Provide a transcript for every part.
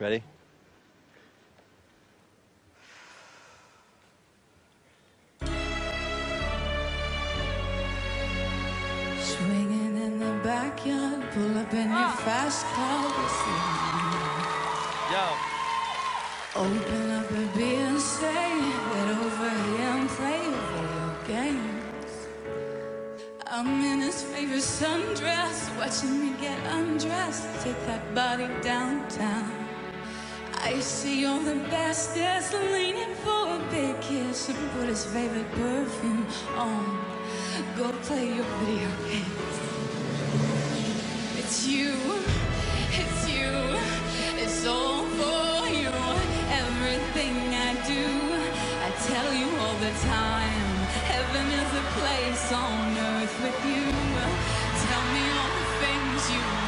Ready? Swinging in the backyard, pull up in your ah. fast car. Yo. Open up a beer and say, get over here and play video games. I'm in his favorite sundress, watching me get undressed. Take that body downtown. I see all the bestest leaning for a big kiss and put his favorite perfume on. Go play your video games. It's you, it's you, it's all for you. Everything I do, I tell you all the time. Heaven is a place on earth with you. Tell me all the things you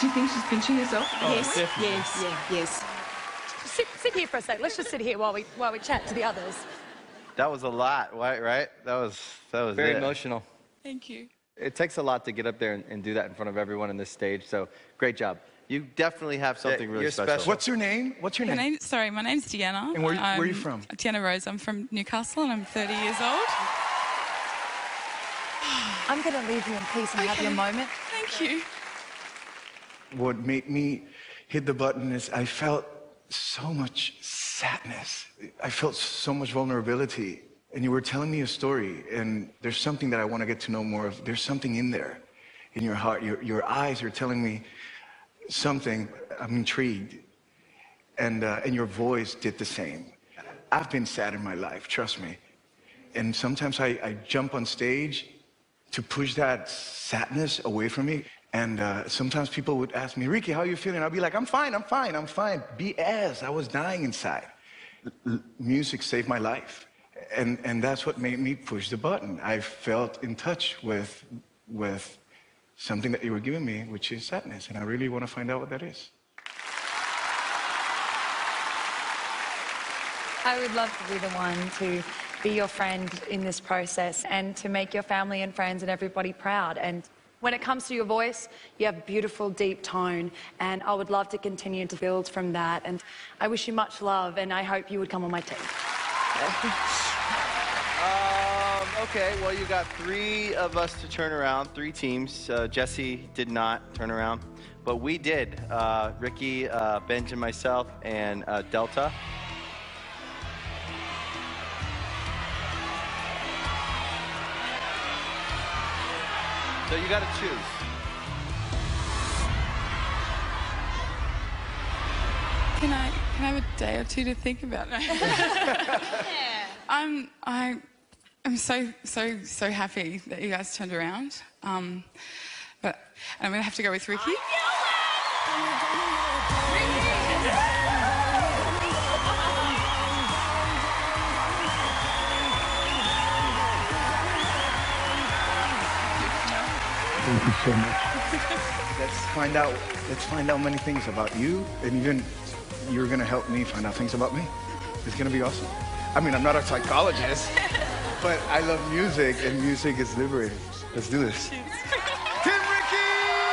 Do you think she's pinching herself? Oh, yes, definitely. yes, yeah, yes. Sit, sit here for a sec. Let's just sit here while we while we chat to the others. That was a lot, right? Right? That was that was Very it. emotional. Thank you. It takes a lot to get up there and, and do that in front of everyone on this stage. So great job. You definitely have something really special. special. What's your name? What's your name? name, sorry, my name's Deanna. And where- where are you from? Deanna Rose. I'm from Newcastle and I'm 30 years old. I'm going to leave you in peace and have your moment. Thank you. What made me hit the button is I felt so much sadness. I felt so much vulnerability. And you were telling me a story, and there's something that I want to get to know more of. There's something in there, in your heart. Your, your eyes are telling me something. I'm intrigued. And, uh, and your voice did the same. I've been sad in my life, trust me. And sometimes I, I jump on stage to push that sadness away from me. And uh, sometimes people would ask me, Ricky, how are you feeling? I'll be like, I'm fine, I'm fine, I'm fine. BS, I was dying inside. L- music saved my life. And, and that's what made me push the button. I felt in touch with, with something that you were giving me, which is sadness. And I really want to find out what that is. I would love to be the one to be your friend in this process and to make your family and friends and everybody proud. And when it comes to your voice, you have beautiful, deep tone, and I would love to continue to build from that. And I wish you much love, and I hope you would come on my team. Um, okay, well, you got three of us to turn around, three teams. Uh, Jessie did not turn around, but we did. Uh, Ricky, uh, Benj, and myself, and uh, Delta. So you got to choose. Can I, can I have a day or two to think about it? I'm, I, I'm so, so, so happy that you guys turned around. Um, but I'm going to have to go with Ricky. Thank you so much. let's find out. Let's find out many things about you, and even you're gonna help me find out things about me. It's gonna be awesome. I mean, I'm not a psychologist, but I love music, and music is liberating. Let's do this.